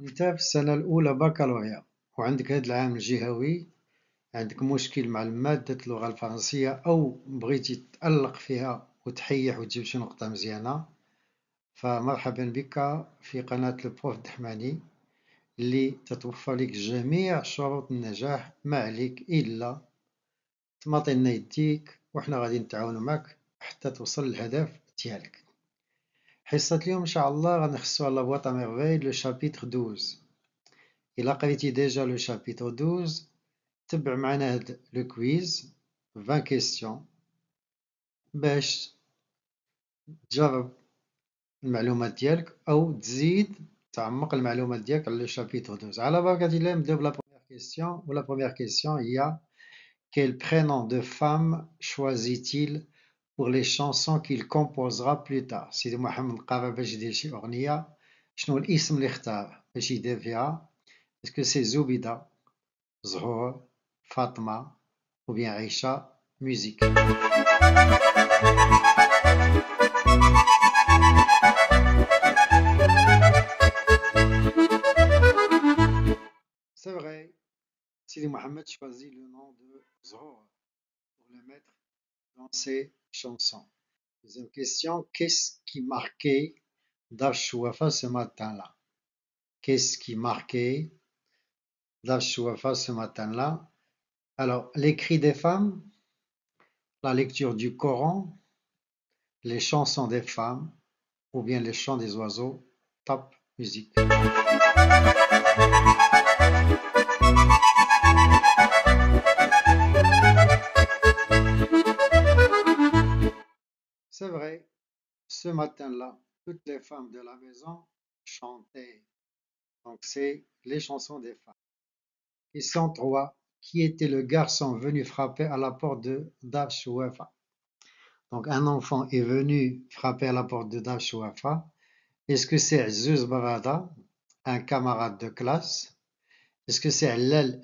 انت في السنة الأولى بكالوريا وعندك هاد العام الجهوي عندك مشكل مع مادة اللغة الفرنسية أو بغيتي تألق فيها وتحيح وتجيب شي نقطة مزيانة. فمرحبا بك في قناة البروف دحماني اللي تتوفر لك جميع شروط النجاح ما عليك إلا تماطينا يديك وحنا غادي نتعاونو معك حتى توصل للهدف ديالك. حصة اليوم إن شاء الله غنخصو على بواط ميرفي لو شابيتر 12 إلا قريتي ديجا لو شابيتر 12 تبع معنا هاد لو كويز 20 كيستيون باش تجرب المعلومات ديالك أو تزيد تعمق المعلومات ديالك على لو شابيتر 12 على بركة الله نبداو بلا بروميير كيستيون و لا بروميير كيستيون هي Quel prénom de femme choisit-il pour les chansons qu'il composera plus tard سيدي محمد قرر باش يدير شي أغنية شنو الاسم اللي اختار باش يدير فيها اسكو سي زبيدة زهور فاطمة ou bien عيشة musique C'est vrai, Sidi Mohamed choisit le nom de Zohar pour le mettre dans ses chansons. Deuxième question, qu'est-ce qui marquait Dashwafa ce matin-là? Qu'est-ce qui marquait Dashwafa ce matin-là? Alors, l'écrit des femmes, la lecture du Coran, les chansons des femmes ou bien les chants des oiseaux. Top musique. C'est vrai, ce matin-là, toutes les femmes de la maison chantaient. Donc c'est les chansons des femmes. Question 3. Qui était le garçon venu frapper à la porte de Dashwafa Donc un enfant est venu frapper à la porte de Dashwafa. Est-ce que c'est Zuz Barada, un camarade de classe? Est-ce que c'est Lel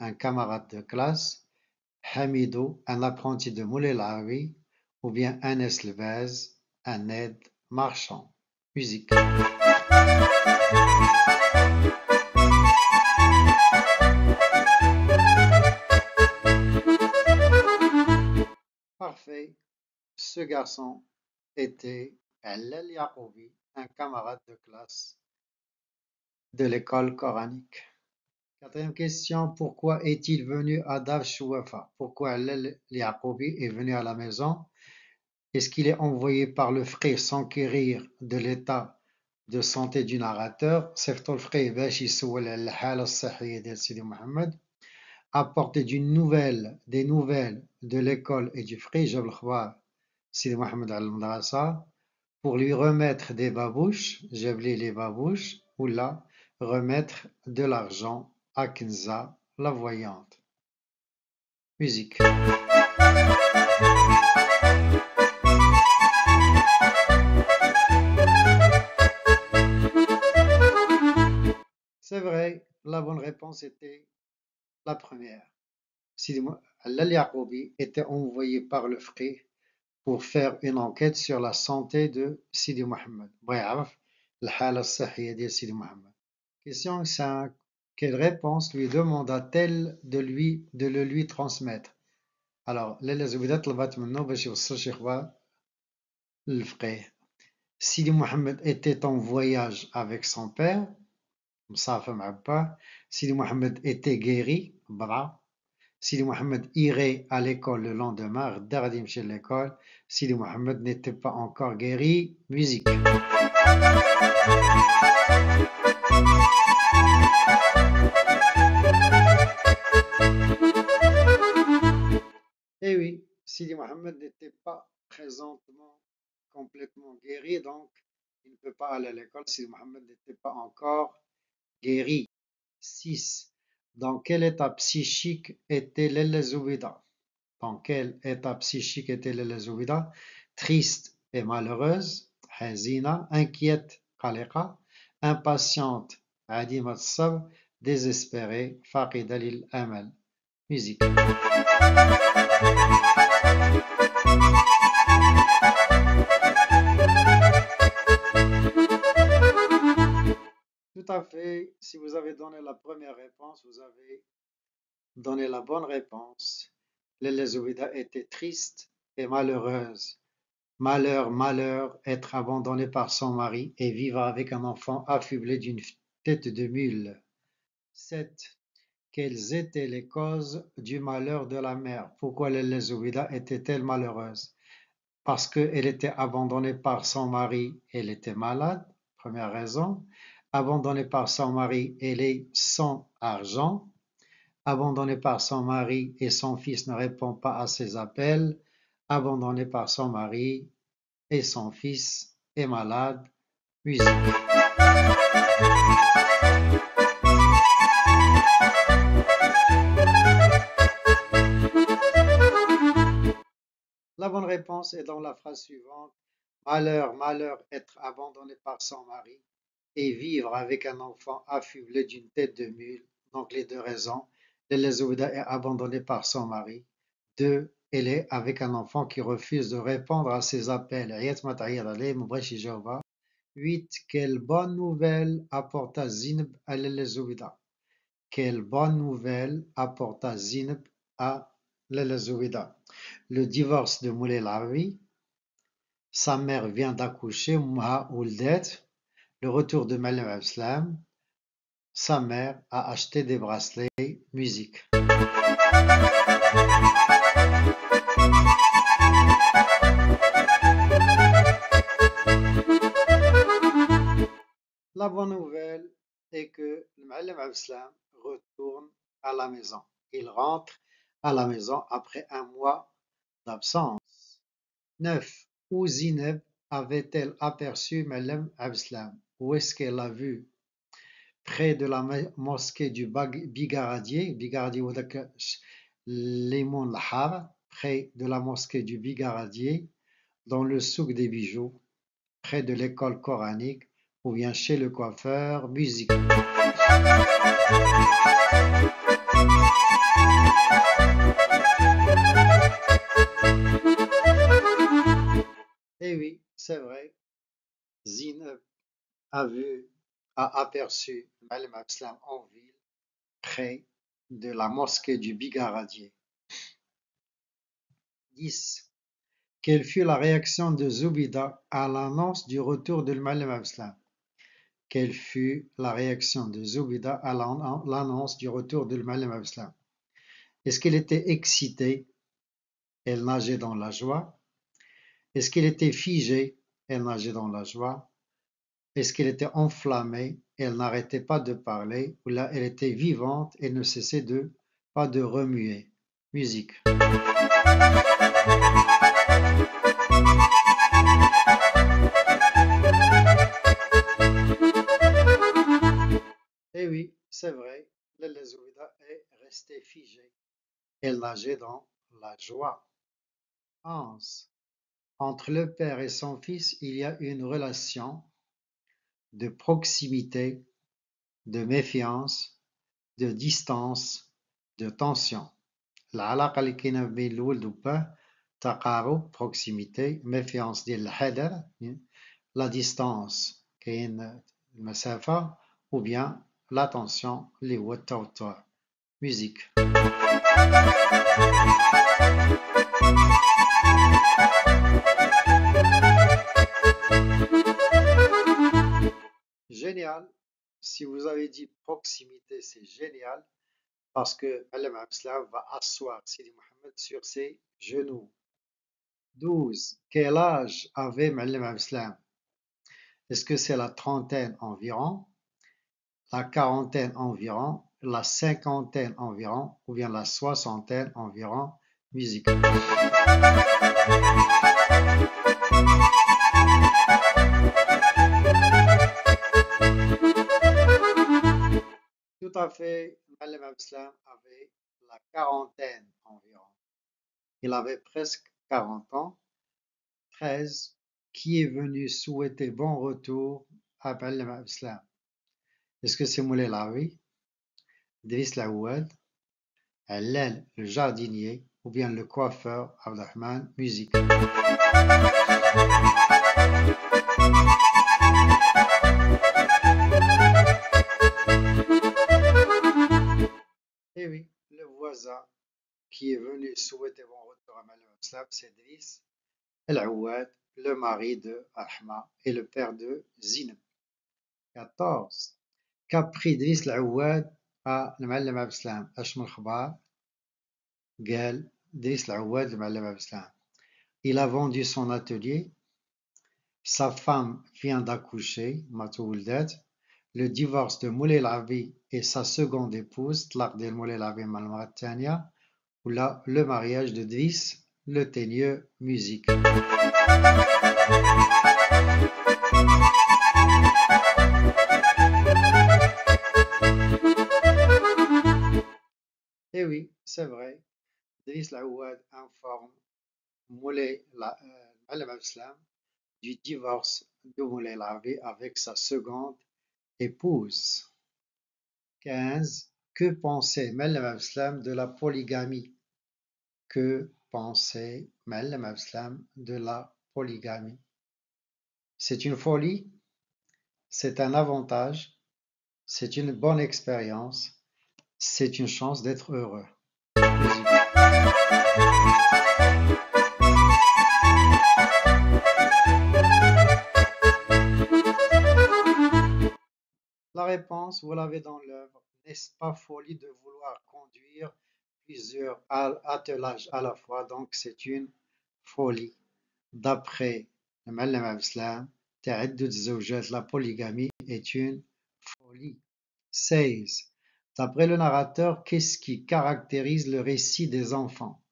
un camarade de classe? Hamidou, un apprenti de Moulay Arabi ou bien Anes Levez, un aide marchand. Musique. Parfait. Ce garçon était Allel Yaqoubi, un camarade de classe de l'école coranique. Quatrième question, pourquoi est-il venu à Dar Pourquoi Allel Yaqoubi est venu à la maison? Est-ce qu'il est envoyé par le frère s'enquérir de l'état de santé du narrateur, le frère Mohamed, apporter d'une nouvelle, des nouvelles de l'école et du frère Jabal Khbar Sidi Mohamed al pour lui remettre des babouches, j'appelais les babouches, ou là, remettre de l'argent à Kinza, la voyante. Musique. C'est vrai, la bonne réponse était la première. Sidi Al-Yaqoubi était envoyé par le frère pour faire une enquête sur la santé de Sidi Mohammed. Question 5. Quelle réponse lui demanda-t-elle de, lui, de le lui transmettre? Alors, Sidi Mohammed était en voyage avec son père Msafa Mabba, Sidi Mohamed était guéri, bra. Sidi Mohamed irait à l'école le lendemain, Dardim chez l'école. Sidi Mohamed n'était pas encore guéri, musique. Eh oui, Sidi Mohamed n'était pas présentement complètement guéri, donc il ne peut pas aller à l'école. Sidi Mohamed n'était pas encore guéri. 6. Dans quel état psychique était Lele Dans quel état psychique était Lele Triste et malheureuse, hazina, inquiète, qaliqa, impatiente, adimat sabr, désespérée, faqida lil amal. Musique. Tout à fait. Si vous avez donné la première réponse, vous avez donné la bonne réponse. L'Elezouida était triste et malheureuse. Malheur, malheur, être abandonnée par son mari et vivre avec un enfant affublé d'une tête de mule. 7. Quelles étaient les causes du malheur de la mère? Pourquoi l'Elezouida était-elle malheureuse Parce qu'elle était abandonnée par son mari, elle était malade, première raison. Abandonnée par son mari, elle est sans argent. Abandonnée par son mari et son fils ne répond pas à ses appels. Abandonnée par son mari et son fils est malade. Musique. La bonne réponse est dans la phrase suivante. Malheur, malheur, être abandonné par son mari et vivre avec un enfant affublé d'une tête de mule. Donc les deux raisons. L'Elezouda est abandonnée par son mari. Deux, elle est avec un enfant qui refuse de répondre à ses appels. Huit, quelle bonne nouvelle apporta Zineb à l'Elezouda. Quelle bonne nouvelle apporta Zineb à l'Elezouda. Le divorce de Moulay Lavi. Sa mère vient d'accoucher, Mouha Ouldet le retour de Malam Abslam, sa mère a acheté des bracelets musique. La bonne nouvelle est que le Malam Abslam retourne à la maison. Il rentre à la maison après un mois d'absence. 9. Où Zineb avait-elle aperçu Malam Abslam? Où est-ce qu'elle l'a vu? Près de la mosquée du Bigaradier, Bigaradier Lemon près de la mosquée du Bigaradier, dans le souk des bijoux, près de l'école coranique, ou bien chez le coiffeur, musique. Eh oui, c'est vrai. Zineb a vu, a aperçu Abslam en ville, près de la mosquée du Bigaradier. 10. Quelle fut la réaction de Zubida à l'annonce du retour de Abslam Quelle fut la réaction de Zubida à l'annonce du retour de Abslam Est-ce qu'elle était excitée? Elle nageait dans la joie. Est-ce qu'elle était figée? Elle nageait dans la joie. Est-ce qu'elle était enflammée, elle n'arrêtait pas de parler, ou là elle était vivante et ne cessait de pas de remuer. Musique. Eh oui, c'est vrai, l'Elezouida est restée figée. Elle nageait dans la joie. 11. Entre le père et son fils, il y a une relation de proximité, de méfiance, de distance, de tension. العلاقة اللي كاينة بين الولد وباه تقارب proximité méfiance ديال الحذر la distance كاين المسافة ou bien l'attention اللي هو التوتر musique Génial. Si vous avez dit proximité, c'est génial parce que Malam Abslam va asseoir Sidi Mohamed sur ses genoux. 12. Quel âge avait Malam Abslam Est-ce que c'est la trentaine environ, la quarantaine environ, la cinquantaine environ ou bien la soixantaine environ? Musique. Tout à fait, Malam Abslam avait la quarantaine environ. Il avait presque 40 ans. 13. Qui est venu souhaiter bon retour à Malam Abslam? Est-ce que c'est Moulay Lawi, Driss Laouad, le jardinier, ou bien le coiffeur Abdelrahman, musique Qui est venu souhaiter bon retour à Malem Sedris El-Aouad, le mari de Ahma et le père de Zineb. 14. Qu'apprit Idriss El-Aouad à Malem Abdeslam Ashmel Khbar Gal Idriss El-Aouad, Malem Abdeslam. Il a vendu son atelier. Sa femme vient d'accoucher, Matouldat, le divorce de Moulay Lavi et sa seconde épouse, Tlaq del Moulay Lavi Malmaratania, ou le mariage de Driss, le teigneux musique. Et eh oui, c'est vrai, Driss Laouad informe Moulay euh, du divorce de Moulay Lavi avec sa seconde épouse. 15. Que pensait de la polygamie? Que pensait de la polygamie? C'est une folie C'est un avantage C'est une bonne expérience C'est une chance d'être heureux. La réponse, vous l'avez dans l'œuvre. N'est-ce pas folie de vouloir conduire plusieurs attelages à la fois? Donc c'est une folie. D'après le Mallam Islam, la polygamie est une folie. 16. D'après le narrateur, qu'est-ce qui caractérise le récit des enfants?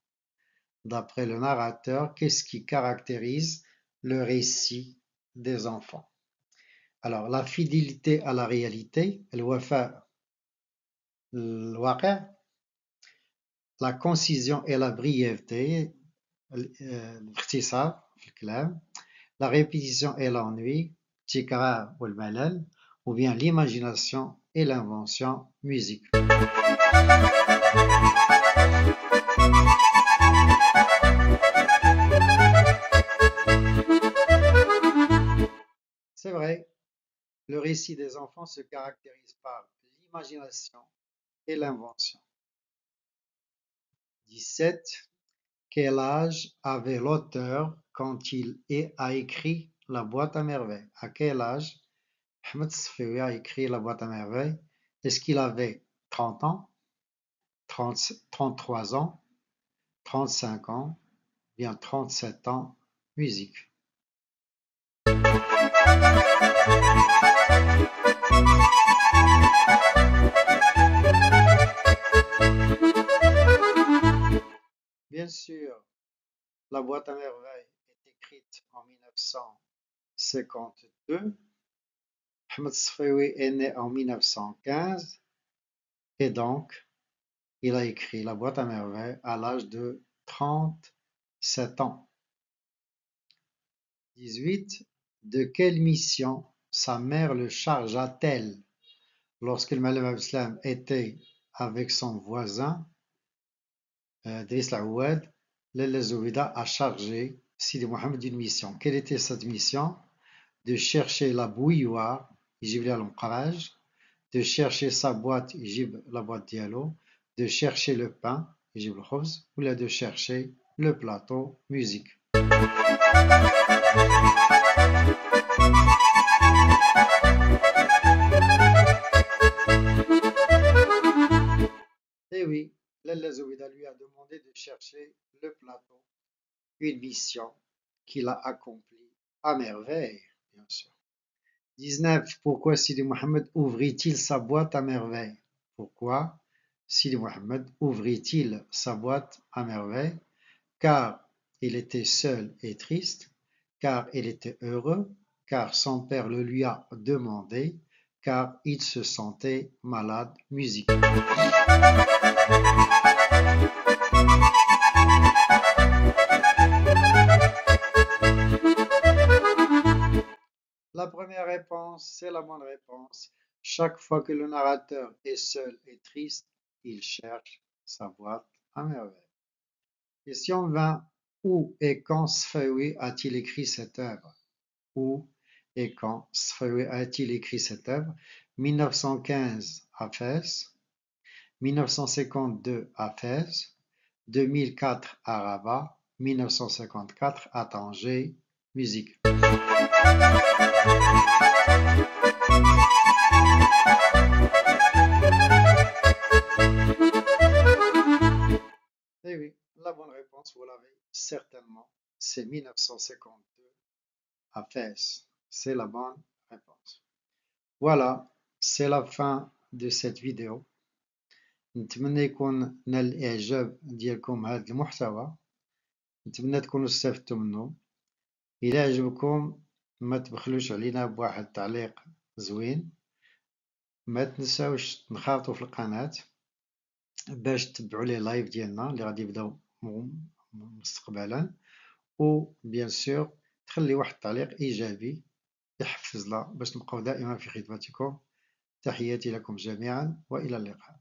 D'après le narrateur, qu'est-ce qui caractérise le récit des enfants? Alors, la fidélité à la réalité, la concision et la brièveté, euh, la répétition et l'ennui, ou bien l'imagination et l'invention, musique. C'est vrai, le récit des enfants se caractérise par l'imagination et l'invention. 17. Quel âge avait l'auteur quand il a écrit La boîte à merveille À quel âge Ahmed a écrit La boîte à merveille Est-ce qu'il avait 30 ans 33 ans 35 ans Bien 37 ans Musique? Bien sûr, La boîte à merveille est écrite en 1952. Ahmed Sfawi est né en 1915 et donc il a écrit La boîte à merveille à l'âge de 37 ans. 18. De quelle mission sa mère le chargea-t-elle lorsque le Malem Islam était avec son voisin euh, Driss Lella a chargé Sidi Mohamed d'une mission. Quelle était cette mission? De chercher la bouilloire, de chercher sa boîte, la boîte dialogue, de chercher le pain, ou de chercher le plateau, musique. Eh oui, Lalla Zoubida lui a demandé de chercher le plateau, une mission qu'il a accomplie à merveille, bien sûr. 19. Pourquoi Sidi Mohamed ouvrit-il sa boîte à merveille? Pourquoi Sidi Mohamed ouvrit-il sa boîte à merveille? Car il était seul et triste, car il était heureux, car son père le lui a demandé, car il se sentait malade musique. La première réponse, c'est la bonne réponse. Chaque fois que le narrateur est seul et triste, il cherche sa boîte à merveille. Question 20. Où et quand Sfawi a-t-il écrit cette œuvre? Où et quand a-t-il écrit cette œuvre? 1915 à Fès, 1952 à Fès, 2004 à Rabat, 1954 à Tanger. Musique. Eh oui, la bonne réponse, vous l'avez certainement, c'est 1952 à Fès C'est la bonne réponse. Voilà, c'est la fin de cette vidéo. نتمنى يكون نال الإعجاب ديالكم هذا المحتوى نتمنى تكونوا استفدتوا منه إلا عجبكم ما تبخلوش علينا بواحد التعليق زوين ما تنساوش تنخرطوا في القناة باش تتبعوا لي لايف ديالنا اللي غادي يبداو مستقبلا و بيان سور تخلي واحد التعليق ايجابي يحفزنا باش نبقاو دائما في خدمتكم. تحياتي لكم جميعا وإلى اللقاء.